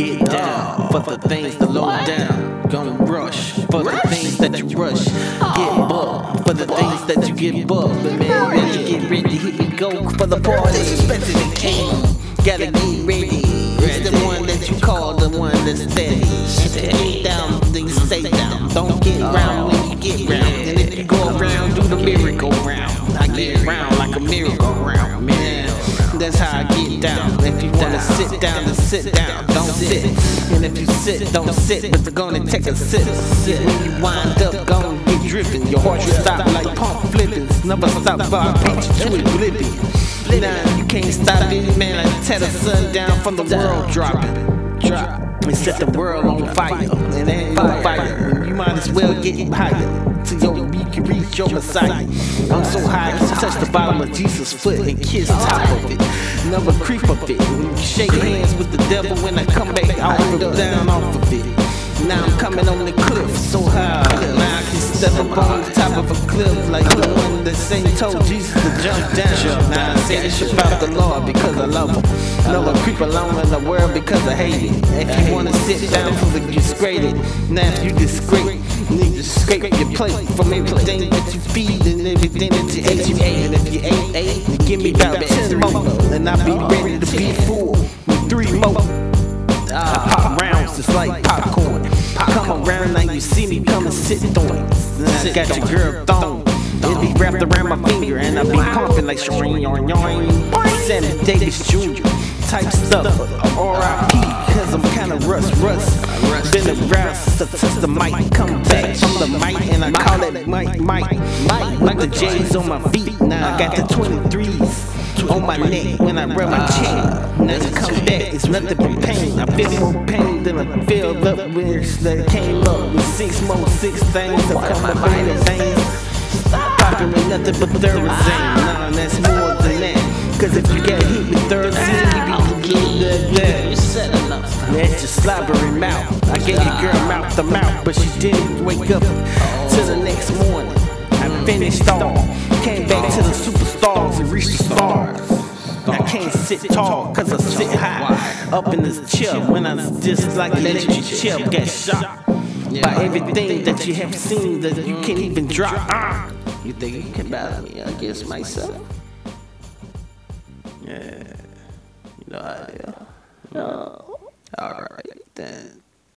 get down for the things that low down. Gonna rush for the things that you rush. Get oh. bucked for the things that you get bucked. But man, man, you get ready, here we go for the party. Disrespected the king. Gotta get ready. It's the one that you call the one that's steady. Stay down, you stay down. Don't get round when you get round. And if you go around, do the miracle round. I get round like a miracle round, man. That's how wanna sit down, then sit down. Don't sit. And if you sit, don't sit. But they're gonna take a sip. When you wind up, gonna get dripping. Your heart will stop like pump flipping. Never stop for I beat you to oblivion. Nah, you can't stop it, man. I tear the sun down from the world dropping. Drop. And set the world on fire. And fire. You might as well get higher. Till your you can reach your Messiah. I'm so high, I can touch the bottom of Jesus' foot and kiss top of it. Never creep up it. Shake hands with the devil when I come back out of down off of it. Now I'm coming on the cliff so high. Now I can step up on the top of a cliff like the one that Saint told Jesus to jump down. Now I say this about the Lord because I love him. i creep alone in the world because I hate it. If you wanna sit down for the disgraded, now if you disgrace, need to scrape your plate from everything that you feed and everything that you ate. You ate, and if you ate eight, give me about ten more, and I'll be ready to be full me come and sit on it. Got your girl thong. It be wrapped around my finger and I be pumping like shring yoing yoing. Sammy Davis Jr. type stuff. R.I.P. Cause I'm kinda rust rust. Been around since the, mic come back from the mic and I call it Mike Mike. Like the J's on my feet. Now I got the 23s on my neck when I rub my chain. Now to come back, it's nothing but pain. I feel more pain than I filled up with that came up with six more six things that come up in the veins. Popping with nothing but Thorazine. Nah, that's more than that. Cause if you get hit with Thorazine, you be good that. That's your slobbery mouth. I gave your girl mouth to mouth, but she didn't wake up till the next morning. I finished all, came back to the superstars and reached the stars. I can't sit tall, cause I sit high up in this chair when I just like electric chair get shot by everything that you have seen that you can't even drop. Ah! You think you can battle me against myself? Yeah, you know how. No.